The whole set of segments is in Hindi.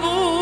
不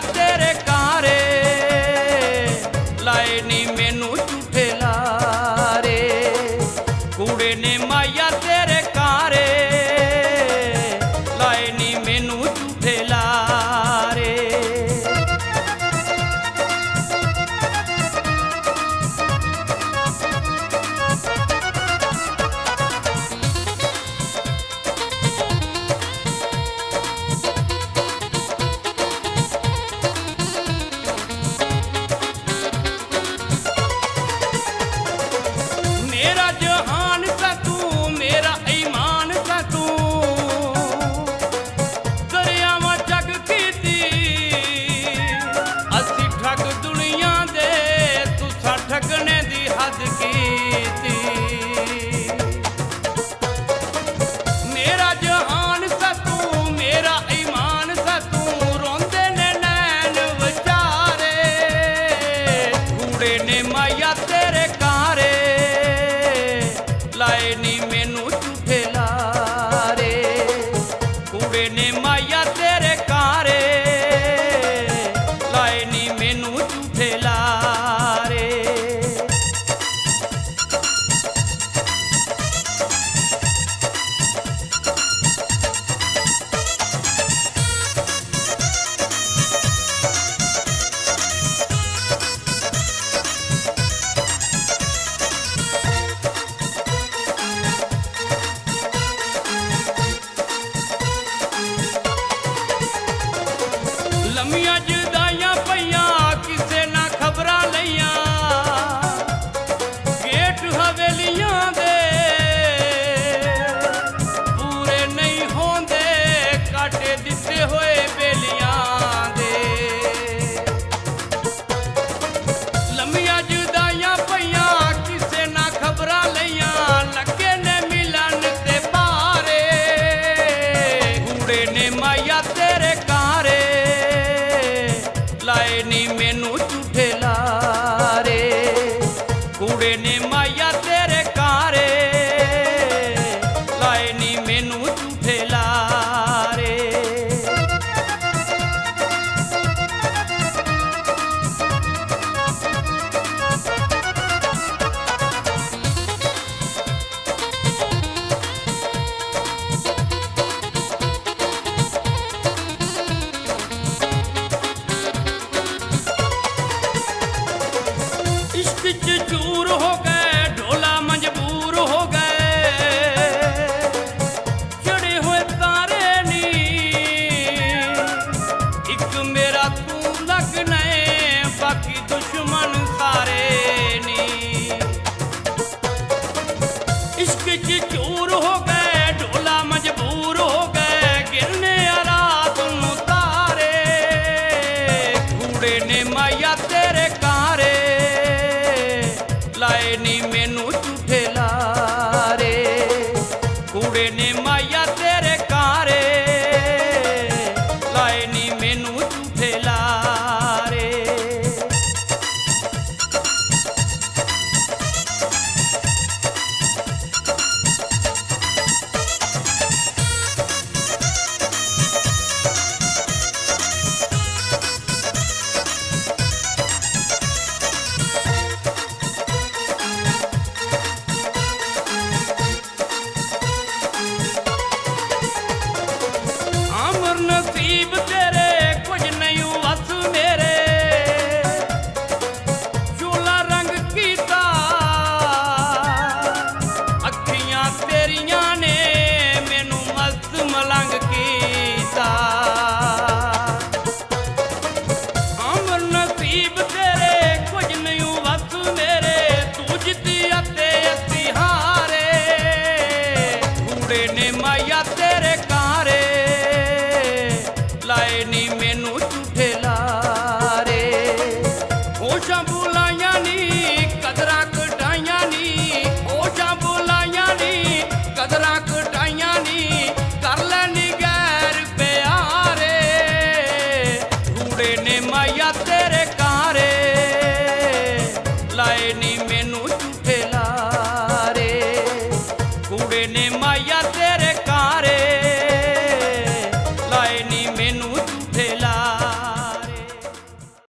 pathetic या तेरे कारे। या तेरे कारे माया तेरे कार I need.